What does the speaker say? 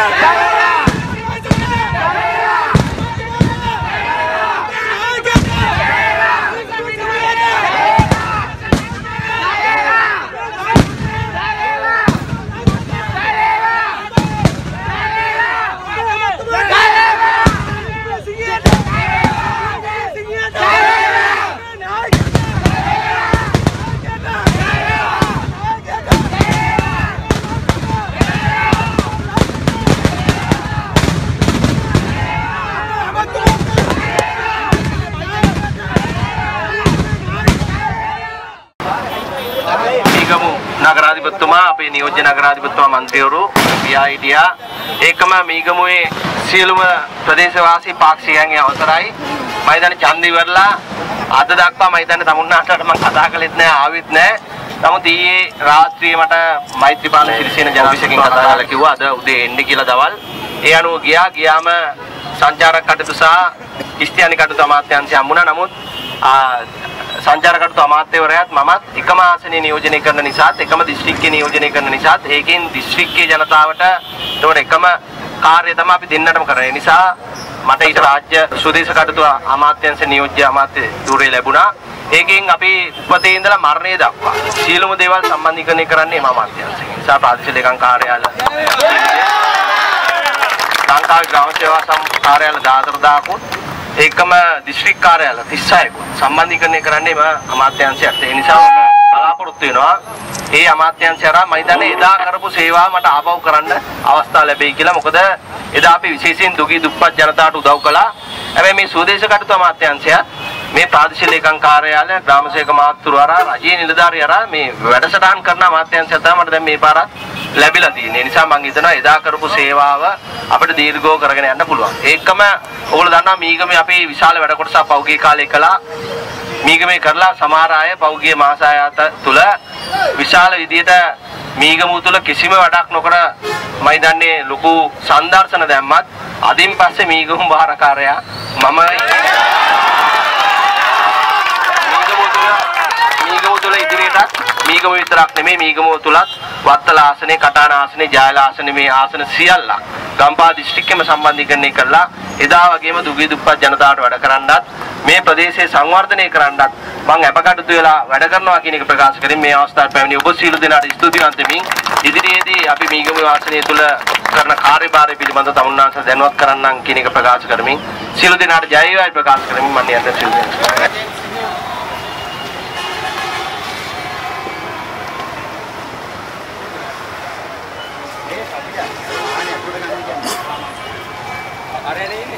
මීගමු නගරාධිපතිතුමා අපේ නියෝජ්‍ය නගරාධිපතිතුමා මන්ත්‍රීවරු පියා හිටියා ඒකම මීගමුවේ සියලුම ප්‍රදේශවාසී පාක්ෂිකයන්ගේ අවසරයි. මම හිතන්නේ ඡන්ද ඉවරලා අද දක්වා මම හිතන්නේ තමුන්නාටට මම කතා කළෙත් නෑ ආවෙත් නෑ. නමුත් ඊයේ රාත්‍රියේ මට මෛත්‍රීපාල සිරිසේන ජනාධිපතිගෙන් කතා කරලා කිව්වා අද උදේ එන්න කියලා දවල්. ඒ අනුව ගියා. ගියාම සංචාරක කටයුතු සහ කිස්තියානි කටයුතු අමාත්‍යාංශය හම්බුණා. නමුත් ආ සංචාරකටු අමාත්‍යවරයාත් මමත් එකම ආසනය නියෝජනය කරන නිසාත් එකම දිස්ත්‍රික්කය නියෝජනය කරන නිසාත් ඒකෙන් දිස්ත්‍රික්කයේ ජනතාවට ඒකට එකම කාර්යය තමයි අපි දෙන්නටම කරන්නේ. නිසා මට ඊට රාජ්‍ය සුදේශ කටයුතු අමාත්‍යංශ නියෝජ්‍ය අමාත්‍ය ධූරය ලැබුණා. ඒකෙන් අපි උපතේ ඉඳලා මරණය දක්වා සියලුම දේවල් සම්බන්ධීකරණය කරන්නේ මම අමාත්‍යංශයෙන්. නිසා ප්‍රාදේශීය ලේකම් කාර්යාල ලංකාවේ ග්‍රාම සේවා සම් කාර්යාල 14000කුත් ඒකම දිස්ත්‍රික් කාර්යාල 36කුත් සම්බන්ධීකරණය කරන්නේ මම අමාත්‍යාංශයට. ඒ නිසා මම බලාපොරොත්තු වෙනවා ඒ අමාත්‍යාංශය හරහා මම හිතන්නේ එදා කරපු සේවාව මට ආපහු කරන්න අවස්ථාව ලැබෙයි කියලා. මොකද එදා අපි විශේෂයෙන් දුගී දුප්පත් ජනතාවට උදව් කළා. හැබැයි මේ සුවදේශ කටයුතු අමාත්‍යාංශය මේ ප්‍රාදේශීය ලේකම් කාර්යාලය ග්‍රාමසේක මාත්‍රු හරහා රජයේ නිලධාරී හරහා මේ වැඩසටහන් කරන අමාත්‍යාංශය තමයි මට දැන් මේ පාරත් ලැබිලා තියෙන්නේ. ඒ නිසා මම හිතනවා එදා කරපු සේවාව අපිට දීර්ඝව කරගෙන යන්න පුළුවන්. ඒකම ඕගොල්ලෝ දන්නවා මීගමේ අපේ විශාල වැඩ කොටසක් පෞද්ගලික කාලේ කළා. මීගමේ කරලා සමහර අය පෞද්ගලික මාසායත තුල විශාල විදියට මීගමු තුල කිසිම වැඩක් නොකර මම දන්නේ ලොකු සංදර්ශන දැම්මත් අදින් පස්සේ මීගමු බාරකාරයා මමයි මීගමු තුල මීගමු තුල ඉදිරියටත් මීගම විතරක් නෙමෙයි මීගම තුලත් වත්තල ආසනේ කටාන ආසනේ ජයල ආසනේ මේ ආසන සියල්ලක් ගම්පහ දිස්ත්‍රික්කෙම සම්බන්ධීකරණය කරලා එදා වගේම දුගී දුප්පත් ජනතාවට වැඩ කරන්නත් මේ ප්‍රදේශය සංවර්ධනය කරන්නත් මම අපකටතු වෙලා වැඩ කරනවා කියන එක ප්‍රකාශ කරමින් මේ අවස්ථාවට පැමිණි ඔබ සියලු දෙනාට ස්තුතිවන්ත වෙමින් ඉදිරියේදී අපි මීගම වාසනය තුල කරන කාර්යභාරය පිළිබඳව තමුන්නාන්ස දැනුවත් කරන්නම් කියන එක ප්‍රකාශ කරමින් සියලු දෙනාට ජය වේවායි ප්‍රකාශ කරමින් මම යන්න සියලු දෙනාට Are any?